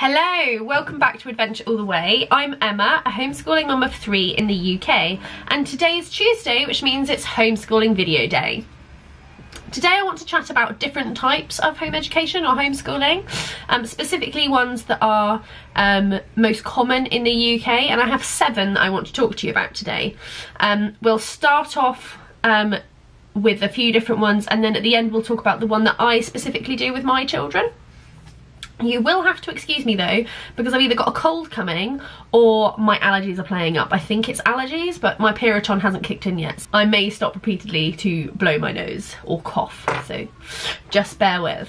Hello, welcome back to Adventure All The Way. I'm Emma, a homeschooling mum of three in the UK, and today is Tuesday, which means it's homeschooling video day. Today I want to chat about different types of home education or homeschooling, um, specifically ones that are um, most common in the UK, and I have seven I want to talk to you about today. Um, we'll start off um, with a few different ones, and then at the end we'll talk about the one that I specifically do with my children. You will have to excuse me though, because I've either got a cold coming or my allergies are playing up. I think it's allergies, but my Piriton hasn't kicked in yet. I may stop repeatedly to blow my nose or cough, so just bear with.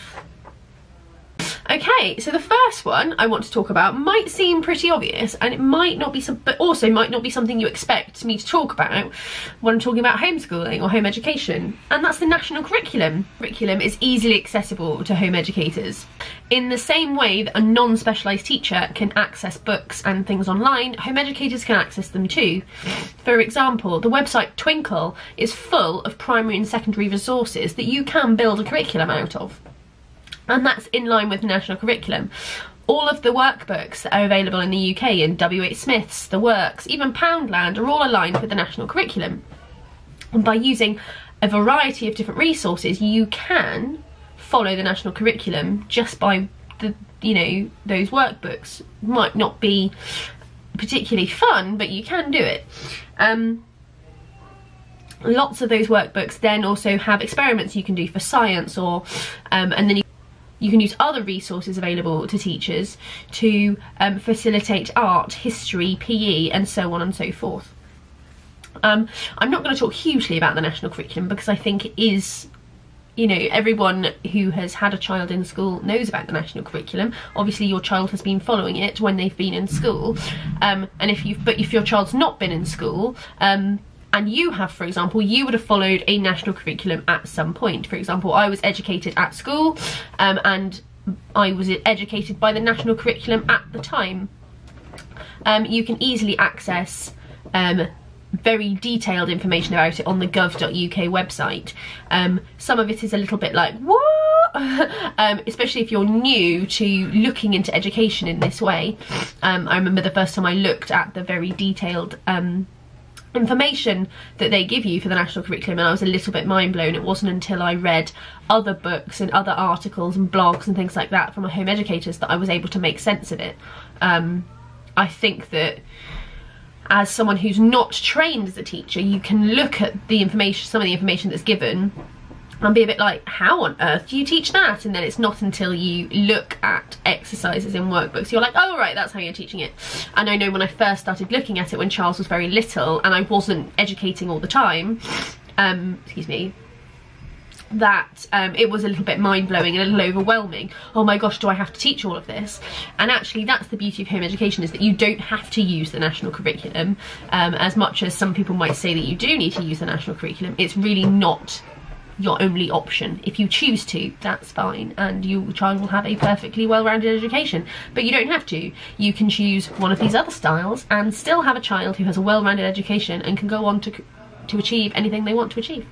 Okay, so the first one I want to talk about might seem pretty obvious and it might not be some, but also might not be something you expect me to talk about when I'm talking about homeschooling or home education, and that's the national curriculum. Curriculum is easily accessible to home educators. In the same way that a non-specialised teacher can access books and things online, home educators can access them too. For example, the website Twinkl is full of primary and secondary resources that you can build a curriculum out of and that's in line with the national curriculum. All of the workbooks that are available in the UK in W.H. Smith's, The Works, even Poundland are all aligned with the national curriculum. And by using a variety of different resources, you can follow the national curriculum just by the, you know, those workbooks. Might not be particularly fun, but you can do it. Um, lots of those workbooks then also have experiments you can do for science or um, and then you you can use other resources available to teachers to um, facilitate art, history, PE and so on and so forth. Um, I'm not going to talk hugely about the national curriculum because I think it is you know everyone who has had a child in school knows about the national curriculum obviously your child has been following it when they've been in school um, and if you've but if your child's not been in school um, and you have, for example, you would have followed a national curriculum at some point. For example, I was educated at school um, and I was educated by the national curriculum at the time. Um, you can easily access um, very detailed information about it on the gov.uk website. Um, some of it is a little bit like, what? um, especially if you're new to looking into education in this way. Um, I remember the first time I looked at the very detailed um, information that they give you for the national curriculum and I was a little bit mind blown. It wasn't until I read other books and other articles and blogs and things like that from home educators that I was able to make sense of it. Um, I think that as someone who's not trained as a teacher, you can look at the information, some of the information that's given and be a bit like, how on earth do you teach that? And then it's not until you look at exercises in workbooks, you're like, oh right, that's how you're teaching it. And I know when I first started looking at it when Charles was very little and I wasn't educating all the time, um, excuse me, that um, it was a little bit mind-blowing and a little overwhelming. Oh my gosh, do I have to teach all of this? And actually that's the beauty of home education is that you don't have to use the national curriculum um, as much as some people might say that you do need to use the national curriculum. It's really not your only option. If you choose to, that's fine, and your child will have a perfectly well-rounded education. But you don't have to. You can choose one of these other styles and still have a child who has a well-rounded education and can go on to, to achieve anything they want to achieve.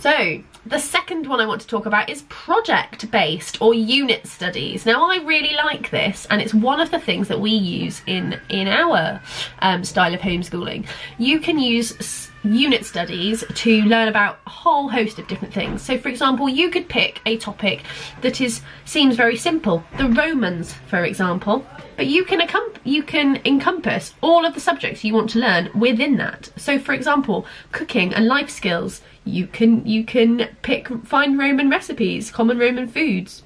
So, the second one I want to talk about is project-based or unit studies. Now, I really like this, and it's one of the things that we use in, in our um, style of homeschooling. You can use unit studies to learn about a whole host of different things. So for example, you could pick a topic that is seems very simple, the Romans for example, but you can you can encompass all of the subjects you want to learn within that. So for example, cooking and life skills, you can you can pick find Roman recipes, common Roman foods.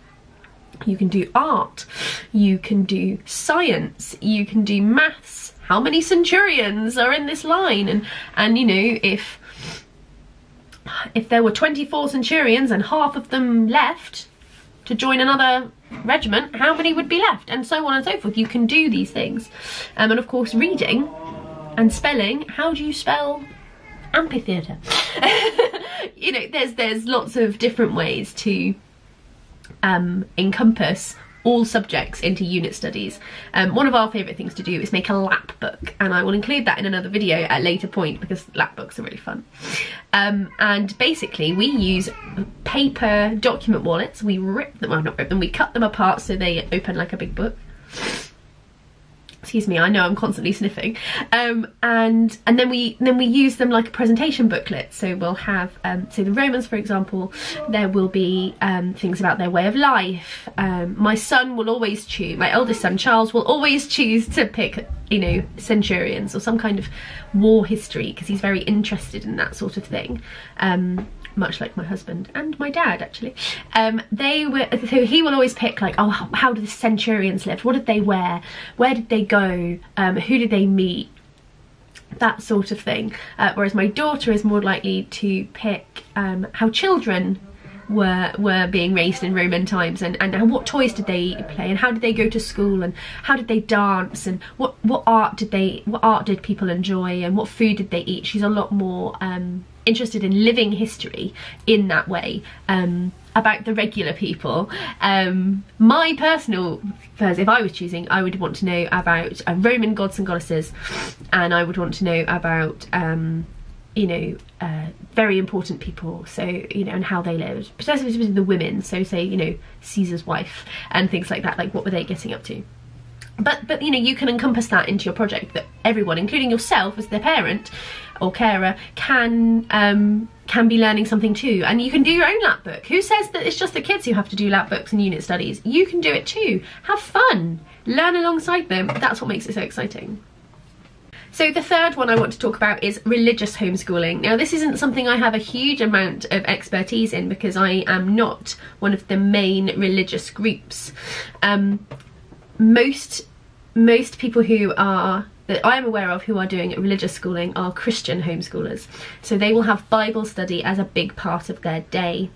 You can do art, you can do science, you can do maths, how many centurions are in this line? And and you know if if there were 24 centurions and half of them left to join another regiment how many would be left? And so on and so forth. You can do these things. Um, and of course reading and spelling. How do you spell amphitheatre you know there's there's lots of different ways to um, encompass all subjects into unit studies. Um, one of our favourite things to do is make a lap book and I will include that in another video at a later point because lap books are really fun. Um, and basically we use paper document wallets, we rip them, well not rip them, we cut them apart so they open like a big book. Excuse me i know i'm constantly sniffing. Um, and and then we then we use them like a presentation booklet. So we'll have um, the romans for example there will be um, things about their way of life. Um, my son will always choose my eldest son charles will always choose to pick you know centurions or some kind of war history because he's very interested in that sort of thing. Um, much like my husband and my dad actually. Um, they were so he will always pick like oh how, did the centurions live what did they wear? Where did they go? Um, who did they meet? That sort of thing. Uh, whereas my daughter is more likely to pick um, how children were were being raised in Roman times and, and what toys did they play and how did they go to school and how did they dance and what what art did they what art did people enjoy and what food did they eat? She's a lot more um, interested in living history in that way um, about the regular people. Um, my personal, first, if I was choosing, I would want to know about uh, Roman gods and goddesses, and I would want to know about, um, you know, uh, very important people. So you know, and how they lived, particularly the women. So say you know Caesar's wife and things like that. Like what were they getting up to? but but you know you can encompass that into your project that everyone including yourself as their parent or carer can um, can be learning something too. And you can do your own lap book. Who says that it's just the kids who have to do lap books and unit studies? You can do it too. Have fun. Learn alongside them. That's what makes it so exciting. So the third one I want to talk about is religious homeschooling. Now this isn't something I have a huge amount of expertise in because I am not one of the main religious groups. Um, most most people who are that I am aware of who are doing religious schooling are Christian homeschoolers. So they will have Bible study as a big part of their day.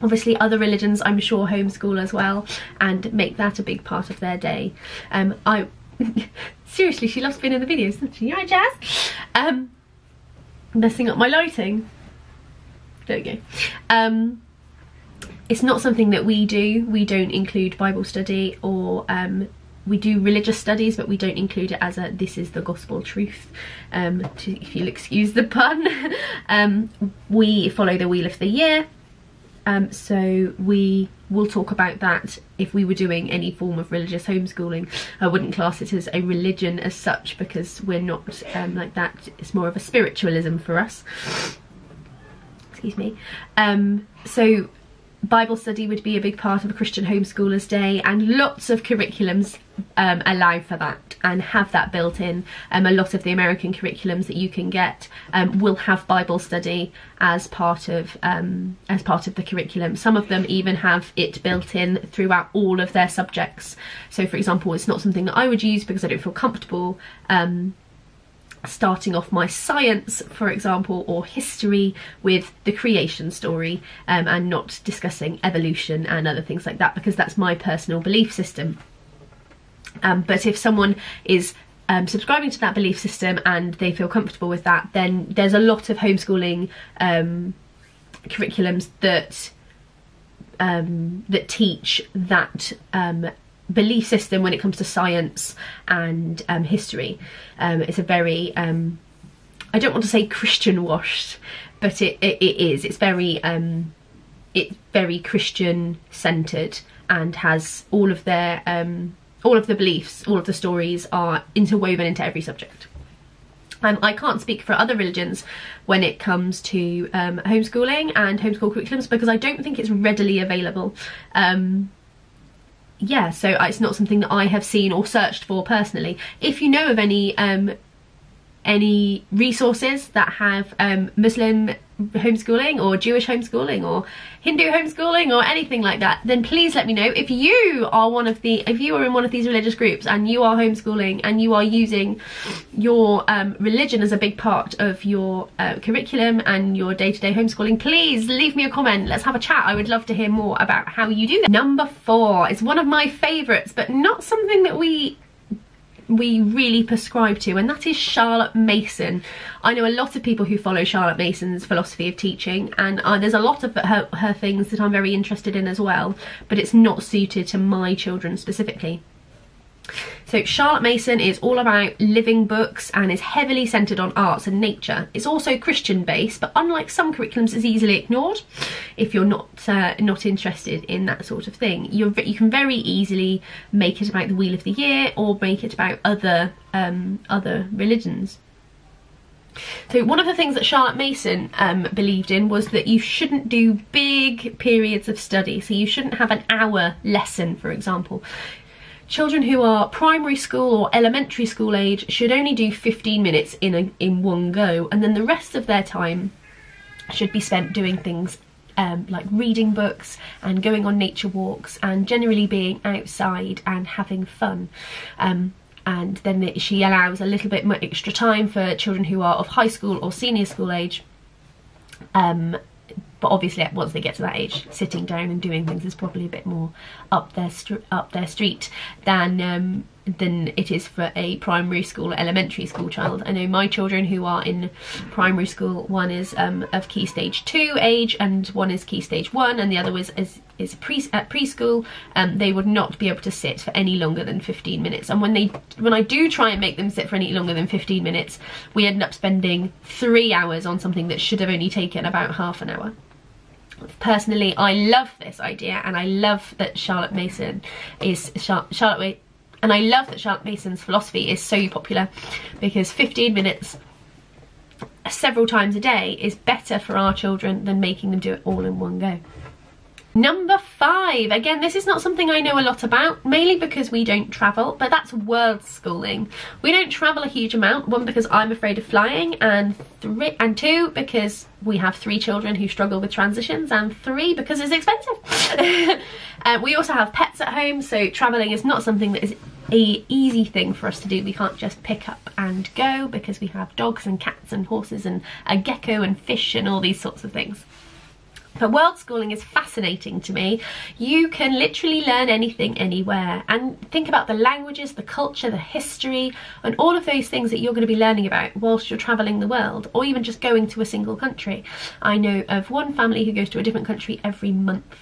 Obviously other religions I'm sure homeschool as well and make that a big part of their day. Um, I Seriously, she loves being in the videos, doesn't she? Hi Jazz! Um, messing up my lighting. There we go. Um, it's not something that we do. We don't include Bible study or um, we do religious studies but we don't include it as a this is the gospel truth um, to, if you'll excuse the pun. Um, we follow the wheel of the year. Um, so we will talk about that if we were doing any form of religious homeschooling. I wouldn't class it as a religion as such because we're not um, like that. It's more of a spiritualism for us. Excuse me. Um, so Bible study would be a big part of a Christian homeschoolers day and lots of curriculums um, allow for that and have that built in. Um, a lot of the American curriculums that you can get um, will have Bible study as part of um, as part of the curriculum. Some of them even have it built in throughout all of their subjects. So for example, it's not something that I would use because I don't feel comfortable um, starting off my science, for example, or history with the creation story um, and not discussing evolution and other things like that because that's my personal belief system. Um, but if someone is um, subscribing to that belief system and they feel comfortable with that, then there's a lot of homeschooling um, curriculums that um, that teach that um, belief system when it comes to science and um, history. Um, it's a very, um, I don't want to say Christian washed, but it, it, it is. It's very, um, it's very Christian centered and has all of their, um, all of the beliefs, all of the stories are interwoven into every subject. Um, I can't speak for other religions when it comes to um, homeschooling and homeschool curriculums because I don't think it's readily available. Um, yeah, so it's not something that I have seen or searched for personally. If you know of any um, any resources that have um, Muslim homeschooling or Jewish homeschooling or Hindu homeschooling or anything like that, then please let me know. If you are one of the, if you are in one of these religious groups and you are homeschooling and you are using your um, religion as a big part of your uh, curriculum and your day-to-day -day homeschooling, please leave me a comment. Let's have a chat. I would love to hear more about how you do that. Number four is one of my favourites, but not something that we we really prescribe to and that is Charlotte Mason. I know a lot of people who follow Charlotte Mason's philosophy of teaching and uh, there's a lot of her, her things that I'm very interested in as well but it's not suited to my children specifically. So Charlotte Mason is all about living books and is heavily centred on arts and nature. It's also Christian based, but unlike some curriculums, is easily ignored if you're not uh, not interested in that sort of thing. you you can very easily make it about the Wheel of the Year or make it about other um, other religions. So one of the things that Charlotte Mason um, believed in was that you shouldn't do big periods of study. So you shouldn't have an hour lesson, for example. Children who are primary school or elementary school age should only do 15 minutes in, a, in one go and then the rest of their time should be spent doing things um, like reading books and going on nature walks and generally being outside and having fun. Um, and then she allows a little bit more extra time for children who are of high school or senior school age um, but obviously once they get to that age sitting down and doing things is probably a bit more up their up their street than um, than it is for a primary school or elementary school child. I know my children who are in primary school, one is um, of key stage 2 age and one is key stage 1 and the other was is, is pre at preschool. Um, they would not be able to sit for any longer than 15 minutes and when they when I do try and make them sit for any longer than 15 minutes we end up spending three hours on something that should have only taken about half an hour personally I love this idea and I love that Charlotte Mason is Char Charlotte and I love that Charlotte Mason's philosophy is so popular because 15 minutes several times a day is better for our children than making them do it all in one go. Number five, again, this is not something I know a lot about, mainly because we don't travel, but that's world schooling. We don't travel a huge amount, one because I'm afraid of flying, and three, and two because we have three children who struggle with transitions, and three because it's expensive. uh, we also have pets at home, so traveling is not something that is a easy thing for us to do. We can't just pick up and go because we have dogs and cats and horses and a gecko and fish and all these sorts of things. But world schooling is fascinating to me. You can literally learn anything anywhere and think about the languages, the culture, the history and all of those things that you're going to be learning about whilst you're travelling the world or even just going to a single country. I know of one family who goes to a different country every month.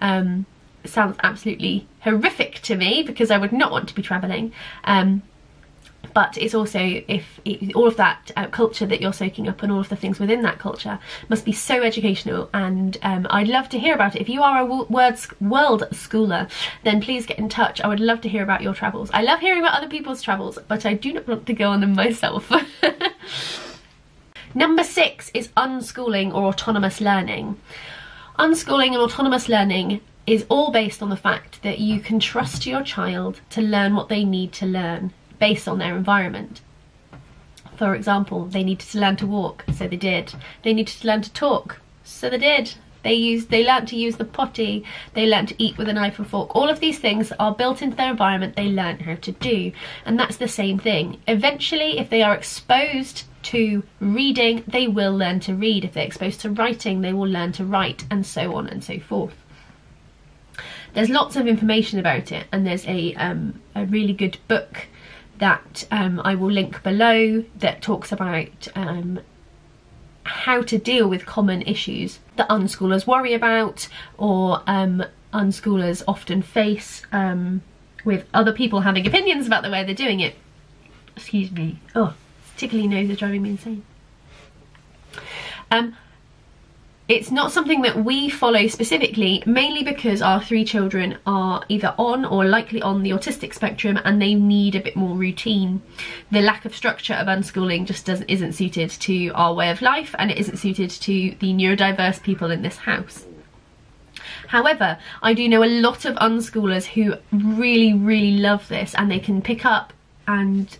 Um, sounds absolutely horrific to me because I would not want to be travelling. Um, but it's also if it, all of that uh, culture that you're soaking up and all of the things within that culture must be so educational. And um, I'd love to hear about it. If you are a words world schooler then please get in touch. I would love to hear about your travels. I love hearing about other people's travels but I do not want to go on them myself. Number six is unschooling or autonomous learning. Unschooling and autonomous learning is all based on the fact that you can trust your child to learn what they need to learn based on their environment. For example, they needed to learn to walk, so they did. They needed to learn to talk, so they did. They used, they learned to use the potty, they learned to eat with a knife and fork. All of these things are built into their environment, they learn how to do. And that's the same thing. Eventually, if they are exposed to reading, they will learn to read. If they're exposed to writing, they will learn to write, and so on and so forth. There's lots of information about it and there's a, um, a really good book that um, I will link below that talks about um, how to deal with common issues that unschoolers worry about or um, unschoolers often face um, with other people having opinions about the way they're doing it. Excuse me. Oh, tickly nose is driving me insane. It's not something that we follow specifically, mainly because our three children are either on or likely on the autistic spectrum and they need a bit more routine. The lack of structure of unschooling just doesn't isn't suited to our way of life and it isn't suited to the neurodiverse people in this house. However, I do know a lot of unschoolers who really, really love this and they can pick up and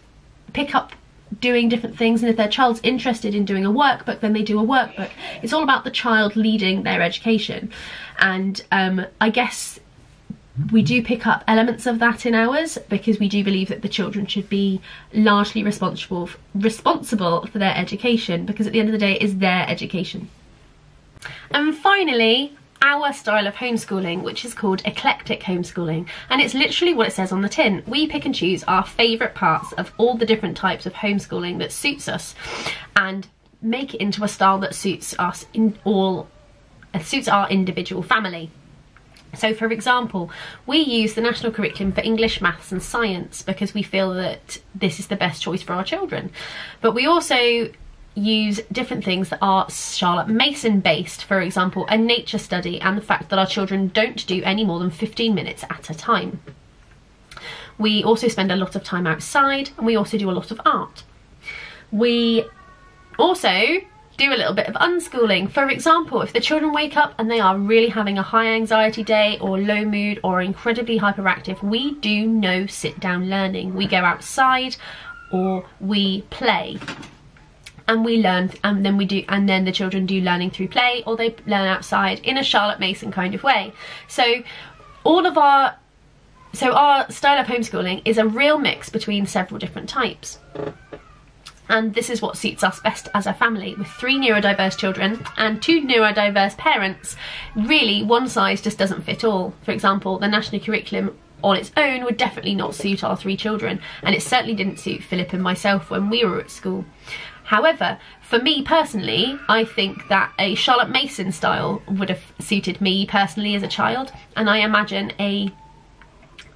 pick up doing different things and if their child's interested in doing a workbook then they do a workbook. It's all about the child leading their education. And um, I guess we do pick up elements of that in ours because we do believe that the children should be largely responsible responsible for their education because at the end of the day it is their education. And finally our style of homeschooling, which is called eclectic homeschooling. And it's literally what it says on the tin. We pick and choose our favourite parts of all the different types of homeschooling that suits us and make it into a style that suits us in all, uh, suits our individual family. So, for example, we use the national curriculum for English, maths, and science because we feel that this is the best choice for our children. But we also use different things that are Charlotte Mason based, for example, a nature study, and the fact that our children don't do any more than 15 minutes at a time. We also spend a lot of time outside and we also do a lot of art. We also do a little bit of unschooling. For example, if the children wake up and they are really having a high anxiety day or low mood or incredibly hyperactive, we do no sit down learning. We go outside or we play and we learn and then we do and then the children do learning through play or they learn outside in a Charlotte Mason kind of way. So all of our so our style of homeschooling is a real mix between several different types. And this is what suits us best as a family with three neurodiverse children and two neurodiverse parents. Really one size just doesn't fit all. For example the national curriculum on its own would definitely not suit our three children and it certainly didn't suit Philip and myself when we were at school However, for me personally, I think that a Charlotte Mason style would have suited me personally as a child, and I imagine a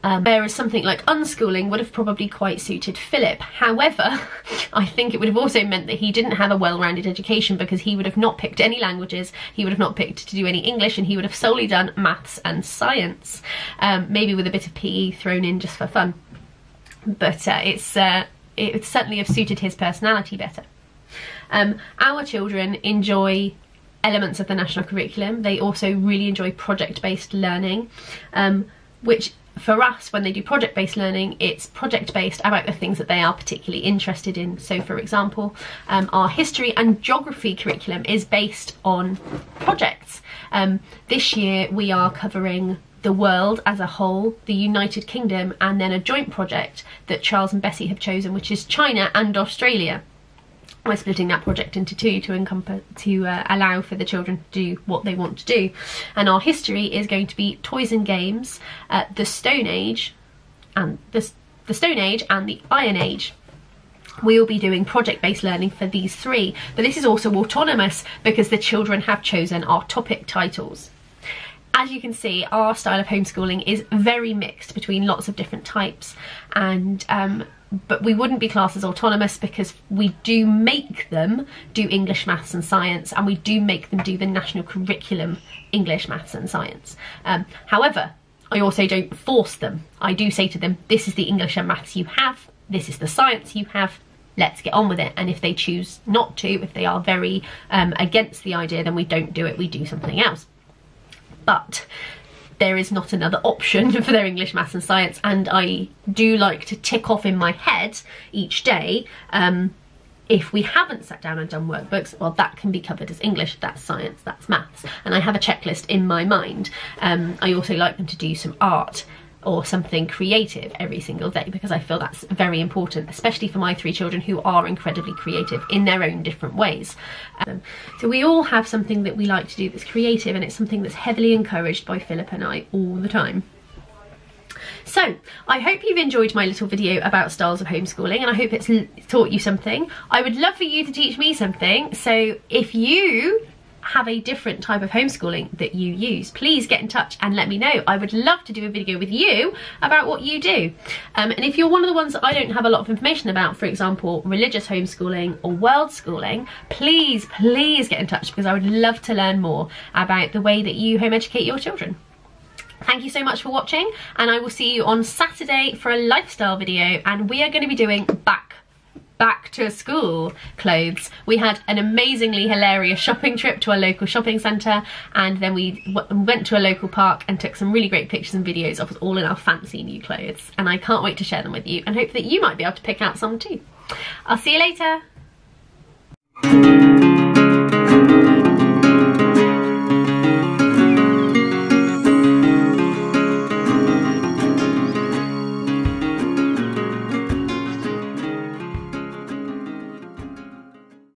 um, whereas something like unschooling would have probably quite suited Philip. However, I think it would have also meant that he didn't have a well-rounded education because he would have not picked any languages, he would have not picked to do any English, and he would have solely done maths and science, um, maybe with a bit of PE thrown in just for fun. But uh, it's uh, it would certainly have suited his personality better. Um, our children enjoy elements of the national curriculum. They also really enjoy project-based learning, um, which for us, when they do project-based learning, it's project-based about the things that they are particularly interested in. So for example, um, our history and geography curriculum is based on projects. Um, this year we are covering the world as a whole, the United Kingdom, and then a joint project that Charles and Bessie have chosen, which is China and Australia we're splitting that project into two to encompass to uh, allow for the children to do what they want to do. And our history is going to be toys and games uh, the stone age and the, the stone age and the iron age. We will be doing project-based learning for these three but this is also autonomous because the children have chosen our topic titles. As you can see, our style of homeschooling is very mixed between lots of different types and um, but we wouldn't be classed as autonomous because we do make them do English, maths and science and we do make them do the national curriculum English, maths and science. Um, however, I also don't force them. I do say to them, this is the English and maths you have, this is the science you have, let's get on with it. And if they choose not to, if they are very um, against the idea, then we don't do it, we do something else. But there is not another option for their English, Maths and Science and I do like to tick off in my head each day um, if we haven't sat down and done workbooks, well that can be covered as English, that's science, that's maths. And I have a checklist in my mind. Um, I also like them to do some art or something creative every single day because I feel that's very important, especially for my three children who are incredibly creative in their own different ways. Um, so we all have something that we like to do that's creative and it's something that's heavily encouraged by Philip and I all the time. So, I hope you've enjoyed my little video about styles of homeschooling and I hope it's taught you something. I would love for you to teach me something, so if you have a different type of homeschooling that you use, please get in touch and let me know. I would love to do a video with you about what you do. Um, and if you're one of the ones that I don't have a lot of information about, for example, religious homeschooling or world schooling, please, please get in touch because I would love to learn more about the way that you home educate your children. Thank you so much for watching and I will see you on Saturday for a lifestyle video and we are going to be doing back back to school clothes. We had an amazingly hilarious shopping trip to a local shopping centre and then we went to a local park and took some really great pictures and videos of us all in our fancy new clothes and I can't wait to share them with you and hope that you might be able to pick out some too. I'll see you later.